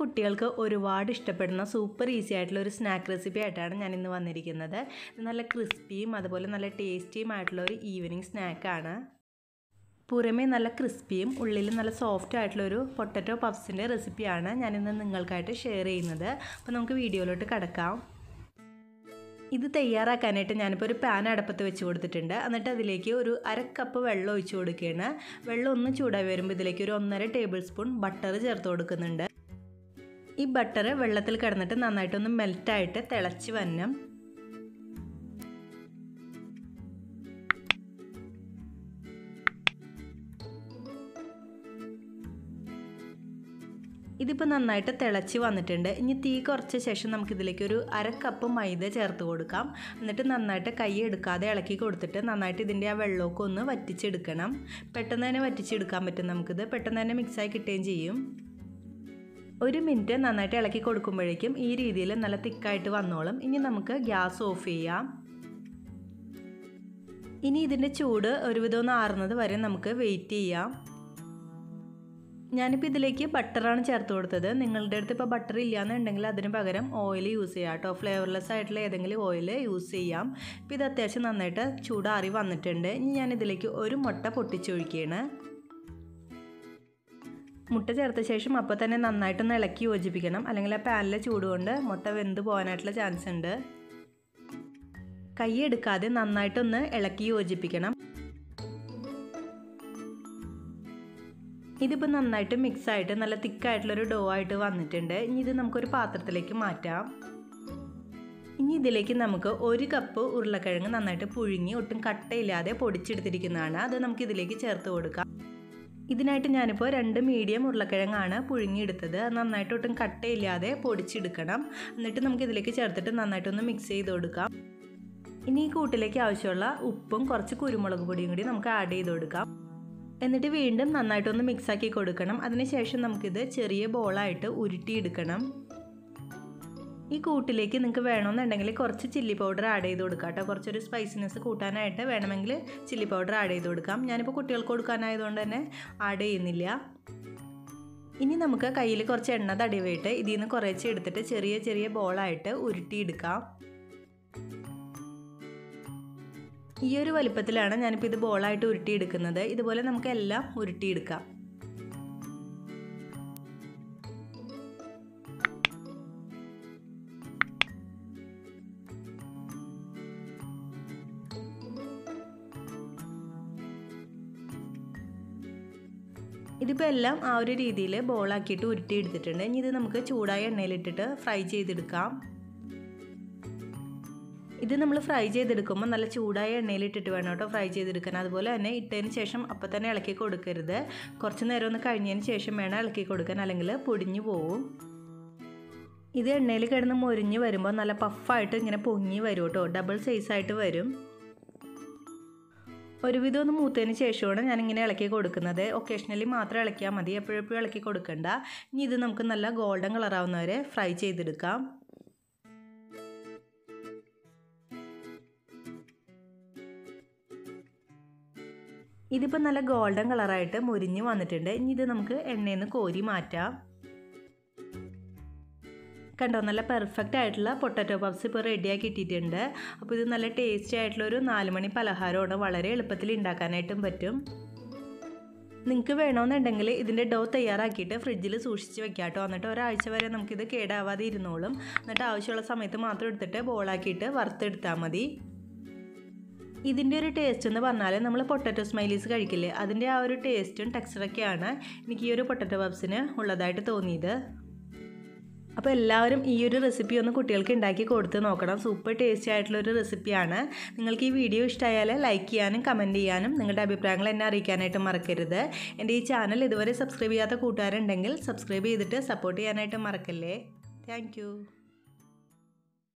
കുട്ടികൾക്ക് ഒരുപാട് ഇഷ്ടപ്പെടുന്ന സൂപ്പർ ഈസി ആയിട്ടുള്ള ഒരു സ്നാക്ക് റെസിപ്പി ആയിട്ടാണ് ഞാൻ ഇന്ന് വന്നിരിക്കുന്നത് നല്ല ക്രിസ്പിയും അതുപോലെ നല്ല ടേസ്റ്റിയും ആയിട്ടുള്ള ഒരു ഈവനിങ് സ്നാക്കാണ് പുറമേ നല്ല ക്രിസ്പിയും ഉള്ളിൽ നല്ല സോഫ്റ്റ് ആയിട്ടുള്ള ഒരു പൊട്ടറ്റോ പഫ്സിന്റെ റെസിപ്പിയാണ് ഞാനിന്ന് നിങ്ങൾക്കായിട്ട് ഷെയർ ചെയ്യുന്നത്. അപ്പോൾ നമുക്ക് വീഡിയോയിലോട്ട് കിടക്കാം. ഇത് തയ്യാറാക്കാനായിട്ട് ഞാനിപ്പോൾ ഒരു പാൻ അടപ്പത്ത് വെച്ച് കൊടുത്തിട്ടുണ്ട്. എന്നിട്ട് അതിലേക്ക് ഒരു അര കപ്പ് വെള്ളം ഒഴിച്ചു കൊടുക്കുകയാണ്. വെള്ളം ഒന്ന് ചൂടായി വരുമ്പോൾ ഇതിലേക്ക് ഒരു ഒന്നര ടേബിൾ സ്പൂൺ ബട്ടർ ചേർത്ത് കൊടുക്കുന്നുണ്ട്. ഈ ബട്ടർ വെള്ളത്തിൽ കിടന്നിട്ട് നന്നായിട്ടൊന്ന് മെൽറ്റായിട്ട് തിളച്ച് വന്നം ഇതിപ്പോൾ നന്നായിട്ട് തിളച്ച് വന്നിട്ടുണ്ട്. ഇനി തീ കുറച്ച ശേഷം നമുക്കിതിലേക്ക് ഒരു അര കപ്പ് മൈദ ചേർത്ത് കൊടുക്കാം. എന്നിട്ട് നന്നായിട്ട് കൈ എടുക്കാതെ ഇളക്കി കൊടുത്തിട്ട് നന്നായിട്ട് ഇതിന്റെ ആ വെള്ളമൊക്കെ ഒന്ന് വറ്റിച്ചെടുക്കണം. പെട്ടെന്ന് തന്നെ വറ്റിച്ചെടുക്കാൻ പറ്റും നമുക്കിത്. പെട്ടെന്ന് തന്നെ മിക്സായി കിട്ടുകയും ചെയ്യും. ഒരു മിനിറ്റ് നന്നായിട്ട് ഇളക്കി കൊടുക്കുമ്പോഴേക്കും ഈ രീതിയിൽ നല്ല തിക്കായിട്ട് വന്നോളും. ഇനി നമുക്ക് ഗ്യാസ് ഓഫ് ചെയ്യാം. ഇനി ഇതിന്റെ ചൂട് ഒരുവിധം ആറുന്നത് വരെ നമുക്ക് വെയിറ്റ് ചെയ്യാം. ഞാനിപ്പോൾ ഇതിലേക്ക് ബട്ടറാണ് ചേർത്ത് കൊടുത്തത്. നിങ്ങളുടെ അടുത്ത് ഇപ്പോൾ ബട്ടർ ഇല്ലയെന്നുണ്ടെങ്കിൽ അതിന് പകരം ഓയിൽ യൂസ് ചെയ്യാം കേട്ടോ. ഫ്ലേവർലെസ് ആയിട്ടുള്ള ഏതെങ്കിലും ഓയിൽ യൂസ് ചെയ്യാം. ഇപ്പോൾ ഇത് അത്യാവശ്യം നന്നായിട്ട് ചൂടാറി വന്നിട്ടുണ്ട്. ഇനി ഞാൻ ഇതിലേക്ക് ഒരു മുട്ട പൊട്ടിച്ചൊഴിക്കുകയാണ്. മുട്ട ചേർത്ത ശേഷം അപ്പോൾ തന്നെ നന്നായിട്ടൊന്ന് ഇളക്കി യോജിപ്പിക്കണം. അല്ലെങ്കിൽ ആ പാനിലെ ചൂടുകൊണ്ട് മുട്ട വെന്ത് പോകാനായിട്ടുള്ള ചാൻസ് ഉണ്ട്. കൈ എടുക്കാതെ നന്നായിട്ടൊന്ന് ഇളക്കി യോജിപ്പിക്കണം. ഇതിപ്പോൾ നന്നായിട്ട് മിക്സ് ആയിട്ട് നല്ല തിക്കായിട്ടുള്ളൊരു ഡോ ആയിട്ട് വന്നിട്ടുണ്ട്. ഇനി ഇത് നമുക്കൊരു പാത്രത്തിലേക്ക് മാറ്റാം. ഇനി ഇതിലേക്ക് നമുക്ക് ഒരു കപ്പ് ഉരുളക്കിഴങ്ങ് നന്നായിട്ട് പുഴുങ്ങി ഒട്ടും കട്ടയില്ലാതെ പൊടിച്ചെടുത്തിരിക്കുന്നതാണ്. അത് നമുക്ക് ഇതിലേക്ക് ചേർത്ത് കൊടുക്കാം. ഇതിനായിട്ട് ഞാനിപ്പോൾ രണ്ട് മീഡിയം ഉരുളക്കിഴങ്ങാണ് പുഴുങ്ങിയെടുത്തത്. നന്നായിട്ട് ഒട്ടും കട്ടയില്ലാതെ പൊടിച്ചെടുക്കണം. എന്നിട്ട് നമുക്ക് ഇതിലേക്ക് ചേർത്തിട്ട് നന്നായിട്ടൊന്ന് മിക്സ് ചെയ്ത് കൊടുക്കാം. ഇനി ഈ കൂട്ടിലേക്ക് ആവശ്യമുള്ള ഉപ്പും കുറച്ച് കുരുമുളക് പൊടിയും കൂടി നമുക്ക് ആഡ് ചെയ്ത് കൊടുക്കാം. എന്നിട്ട് വീണ്ടും നന്നായിട്ടൊന്ന് മിക്സാക്കി കൊടുക്കണം. അതിനുശേഷം നമുക്കിത് ചെറിയ ബോളായിട്ട് ഉരുട്ടിയെടുക്കണം. ഈ കൂട്ടിലേക്ക് നിങ്ങൾക്ക് വേണമെന്നുണ്ടെങ്കിൽ കുറച്ച് ചില്ലി പൗഡർ ആഡ് ചെയ്ത് കൊടുക്കാം കേട്ടോ. കുറച്ചൊരു സ്പൈസിനെസ് കൂട്ടാനായിട്ട് വേണമെങ്കിൽ ചില്ലി പൗഡർ ആഡ് ചെയ്ത് കൊടുക്കാം. ഞാനിപ്പോൾ കുട്ടികൾക്ക് കൊടുക്കാനായതുകൊണ്ട് തന്നെ ആഡ് ചെയ്യുന്നില്ല. ഇനി നമുക്ക് കയ്യിൽ കുറച്ച് എണ്ണ തടവിയിട്ട് ഇതിൽ നിന്ന് കുറേശ്ശെ എടുത്തിട്ട് ചെറിയ ചെറിയ ബോളായിട്ട് ഉരുട്ടിയെടുക്കാം. ഈ ഒരു വലിപ്പത്തിലാണ് ഞാനിപ്പോൾ ഇത് ബോളായിട്ട് ഉരുട്ടിയെടുക്കുന്നത്. ഇതുപോലെ നമുക്ക് എല്ലാം ഉരുട്ടിയെടുക്കാം. ഇതിപ്പോൾ എല്ലാം ആ ഒരു രീതിയിൽ ബോളാക്കിയിട്ട് ഉരുട്ടി എടുത്തിട്ടുണ്ട്. ഇനി ഇത് നമുക്ക് ചൂടായ എണ്ണയിലിട്ടിട്ട് ഫ്രൈ ചെയ്തെടുക്കാം. ഇത് നമ്മൾ ഫ്രൈ ചെയ്തെടുക്കുമ്പോൾ നല്ല ചൂടായ എണ്ണയിലിട്ടിട്ട് വേണം കേട്ടോ ഫ്രൈ ചെയ്തെടുക്കാൻ. അതുപോലെ തന്നെ ഇട്ടതിന് ശേഷം അപ്പം തന്നെ ഇളക്കി കൊടുക്കരുത്. കുറച്ച് നേരം ഒന്ന് കഴിഞ്ഞതിന് ശേഷം വേണം ഇളക്കി കൊടുക്കാൻ അല്ലെങ്കിൽ പൊടിഞ്ഞു പോവും. ഇത് എണ്ണയിൽ കിടന്ന് മൊരിഞ്ഞ് വരുമ്പോൾ നല്ല പഫായിട്ട് ഇങ്ങനെ പൊങ്ങി വരും കേട്ടോ. ഡബിൾ സൈസായിട്ട് വരും. ഒരുവിധം ഒന്ന് മൂത്തതിന് ശേഷമാണ് ഞാനിങ്ങനെ ഇളക്കി കൊടുക്കുന്നത്. ഒക്കേഷണലി മാത്രം ഇളക്കിയാൽ മതി. എപ്പോഴെപ്പോഴും ഇളക്കി കൊടുക്കണ്ട. ഇനി ഇത് നമുക്ക് നല്ല ഗോൾഡൻ കളറാവുന്നവരെ ഫ്രൈ ചെയ്തെടുക്കാം. ഇതിപ്പോൾ നല്ല ഗോൾഡൻ കളറായിട്ട് മുരിഞ്ഞ് വന്നിട്ടുണ്ട്. ഇനി ഇത് നമുക്ക് എണ്ണയിൽ നിന്ന് കോരി മാറ്റാം. കണ്ടോ നല്ല പെർഫെക്റ്റ് ആയിട്ടുള്ള പൊട്ടറ്റോ പപ്സ് ഇപ്പോൾ റെഡിയാക്കി ഇട്ടിട്ടുണ്ട് അപ്പോൾ ഇത് നല്ല ടേസ്റ്റി ആയിട്ടുള്ള ഒരു പലഹാരമാണ് വളരെ എളുപ്പത്തിൽ ഉണ്ടാക്കാനായിട്ടും പറ്റും. നിങ്ങൾക്ക് വേണമെന്നുണ്ടെങ്കിൽ ഇതിന്റെ ഡോ തയ്യാറാക്കിയിട്ട് ഫ്രിഡ്ജിൽ സൂക്ഷിച്ച് വെക്കാം കേട്ടോ എന്നിട്ട് ഒരാഴ്ച വരെ നമുക്കിത് കേടാവാതെ ഇരുന്നോളും. എന്നിട്ട് ആവശ്യമുള്ള സമയത്ത് മാത്രം എടുത്തിട്ട് ബോളാക്കിയിട്ട് വറുത്തെടുത്താൽ മതി. ഇതിന്റെ ഒരു ടേസ്റ്റ് എന്ന് പറഞ്ഞാൽ നമ്മൾ പൊട്ടറ്റോ സ്മൈലീസ് കഴിക്കില്ലേ അതിന്റെ ആ ഒരു ടേസ്റ്റും ടെക്സ്ചറൊക്കെയാണ് എനിക്ക് ഈ ഒരു പൊട്ടറ്റോ പപ്സിന് ഉള്ളതായിട്ട് തോന്നിയത്. അപ്പോൾ എല്ലാവരും ഈ ഒരു റെസിപ്പി ഒന്ന് കുട്ടികൾക്ക് ഉണ്ടാക്കി കൊടുത്ത് നോക്കണം. സൂപ്പർ ടേസ്റ്റി ആയിട്ടുള്ള ഒരു റെസിപ്പിയാണ് നിങ്ങൾക്ക് ഈ വീഡിയോ ഇഷ്ടമായാൽ ലൈക്ക് ചെയ്യാനും കമന്റ് ചെയ്യാനും നിങ്ങളുടെ അഭിപ്രായങ്ങൾ എന്നെ അറിയിക്കാനായിട്ട് മറക്കരുത്. എന്റെ ഈ ചാനൽ ഇതുവരെ സബ്സ്ക്രൈബ് ചെയ്യാത്ത കൂട്ടുകാരുണ്ടെങ്കിൽ സബ്സ്ക്രൈബ് ചെയ്തിട്ട് സപ്പോർട്ട് ചെയ്യാനായിട്ട് മറക്കല്ലേ? താങ്ക്